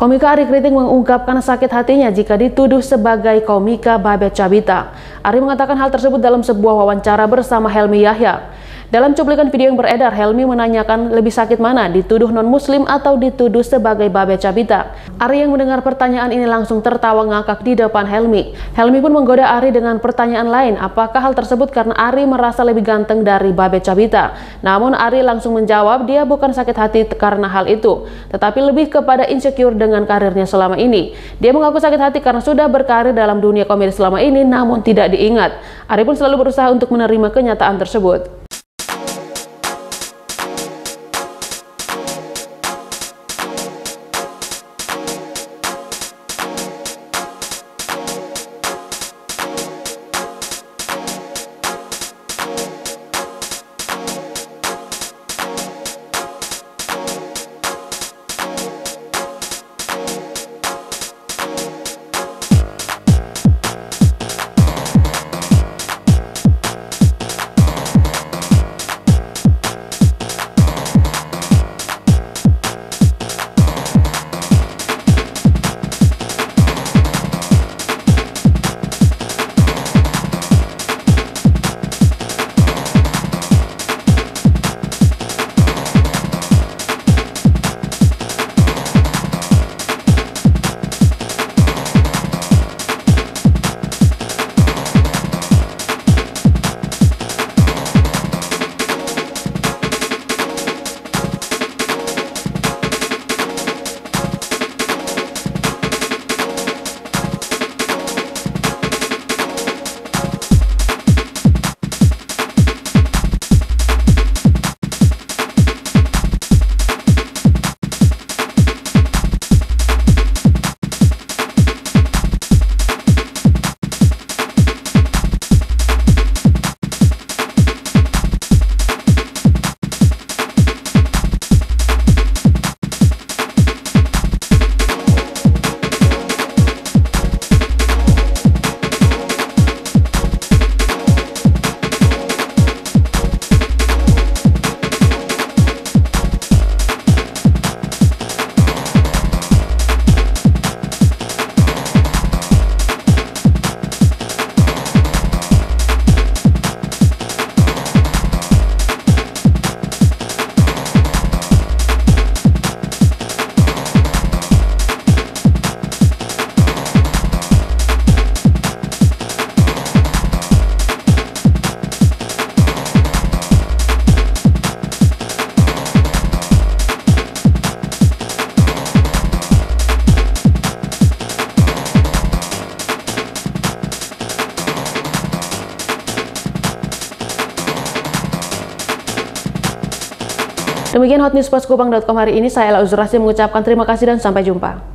Komika Ari Kriting mengungkapkan sakit hatinya jika dituduh sebagai komika Babet Cabita. Ari mengatakan hal tersebut dalam sebuah wawancara bersama Helmi Yahya. Dalam cuplikan video yang beredar, Helmi menanyakan lebih sakit mana, dituduh non-muslim atau dituduh sebagai babe cabita. Ari yang mendengar pertanyaan ini langsung tertawa ngakak di depan Helmi. Helmi pun menggoda Ari dengan pertanyaan lain, apakah hal tersebut karena Ari merasa lebih ganteng dari babe cabita. Namun Ari langsung menjawab dia bukan sakit hati karena hal itu, tetapi lebih kepada insecure dengan karirnya selama ini. Dia mengaku sakit hati karena sudah berkarir dalam dunia komedi selama ini namun tidak diingat. Ari pun selalu berusaha untuk menerima kenyataan tersebut. Demikian Hot News Kupang.com hari ini, saya Ella Uzurasi mengucapkan terima kasih dan sampai jumpa.